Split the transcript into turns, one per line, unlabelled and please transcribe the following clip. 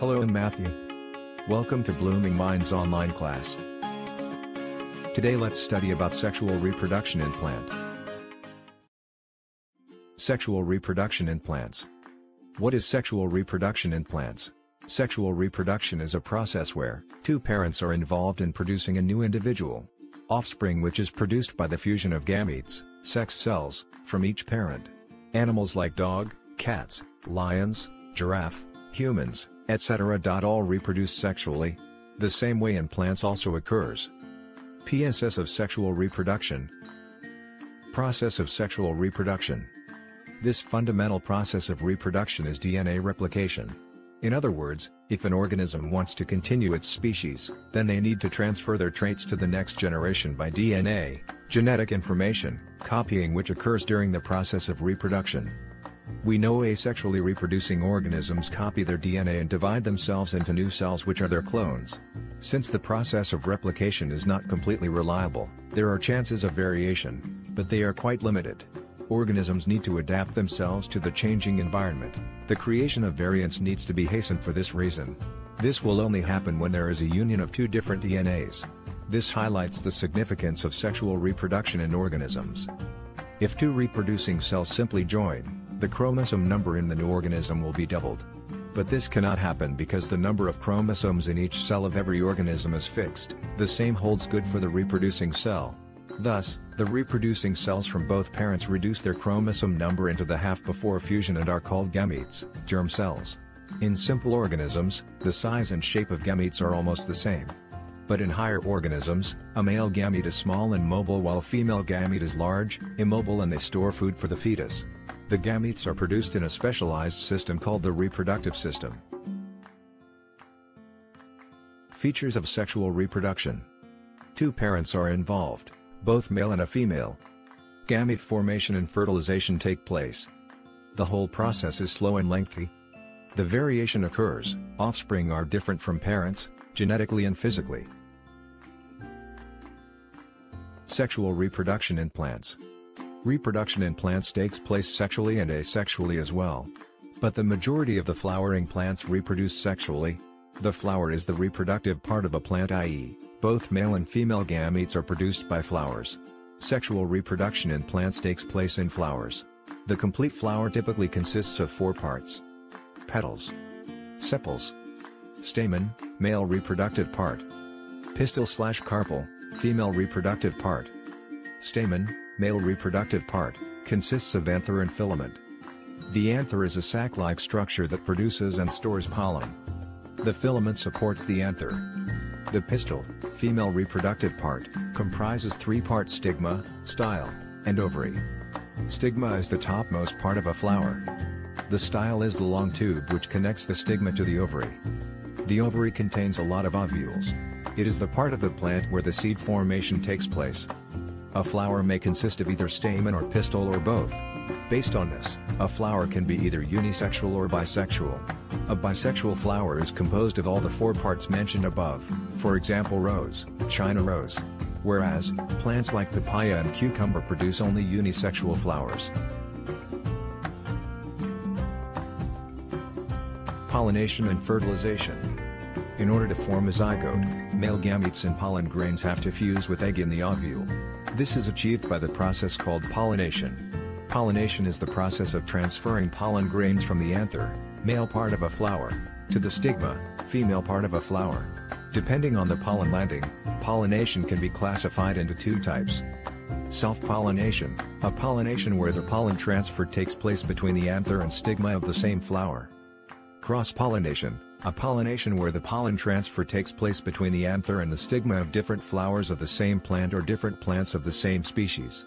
Hello, I'm Matthew. Welcome to Blooming Minds online class. Today let's study about sexual reproduction in plant. Sexual reproduction in plants. What is sexual reproduction in plants? Sexual reproduction is a process where two parents are involved in producing a new individual. Offspring which is produced by the fusion of gametes, sex cells, from each parent. Animals like dog, cats, lions, giraffe, humans, etc. all reproduce sexually. The same way in plants also occurs. PSS of sexual reproduction. Process of sexual reproduction. This fundamental process of reproduction is DNA replication. In other words, if an organism wants to continue its species, then they need to transfer their traits to the next generation by DNA, genetic information, copying which occurs during the process of reproduction. We know asexually reproducing organisms copy their DNA and divide themselves into new cells which are their clones. Since the process of replication is not completely reliable, there are chances of variation, but they are quite limited. Organisms need to adapt themselves to the changing environment. The creation of variants needs to be hastened for this reason. This will only happen when there is a union of two different DNAs. This highlights the significance of sexual reproduction in organisms. If two reproducing cells simply join, the chromosome number in the new organism will be doubled. But this cannot happen because the number of chromosomes in each cell of every organism is fixed. The same holds good for the reproducing cell. Thus, the reproducing cells from both parents reduce their chromosome number into the half before fusion and are called gametes, germ cells. In simple organisms, the size and shape of gametes are almost the same. But in higher organisms, a male gamete is small and mobile while a female gamete is large, immobile and they store food for the fetus. The gametes are produced in a specialized system called the reproductive system. Features of sexual reproduction. Two parents are involved, both male and a female. Gamete formation and fertilization take place. The whole process is slow and lengthy. The variation occurs, offspring are different from parents, genetically and physically. Sexual reproduction in plants. Reproduction in plants takes place sexually and asexually as well. But the majority of the flowering plants reproduce sexually. The flower is the reproductive part of a plant i.e., both male and female gametes are produced by flowers. Sexual reproduction in plants takes place in flowers. The complete flower typically consists of four parts. Petals. Sepals. Stamen, male reproductive part. Pistil slash carpel, female reproductive part. Stamen, male reproductive part, consists of anther and filament. The anther is a sac-like structure that produces and stores pollen. The filament supports the anther. The pistil, female reproductive part, comprises three parts stigma, style, and ovary. Stigma is the topmost part of a flower. The style is the long tube which connects the stigma to the ovary. The ovary contains a lot of ovules. It is the part of the plant where the seed formation takes place. A flower may consist of either stamen or pistil or both. Based on this, a flower can be either unisexual or bisexual. A bisexual flower is composed of all the four parts mentioned above, for example rose, China rose. Whereas, plants like papaya and cucumber produce only unisexual flowers. Pollination and fertilization. In order to form a zygote, male gametes and pollen grains have to fuse with egg in the ovule. This is achieved by the process called pollination. Pollination is the process of transferring pollen grains from the anther, male part of a flower, to the stigma, female part of a flower. Depending on the pollen landing, pollination can be classified into two types. Self-pollination, a pollination where the pollen transfer takes place between the anther and stigma of the same flower. Cross-pollination, a pollination where the pollen transfer takes place between the anther and the stigma of different flowers of the same plant or different plants of the same species.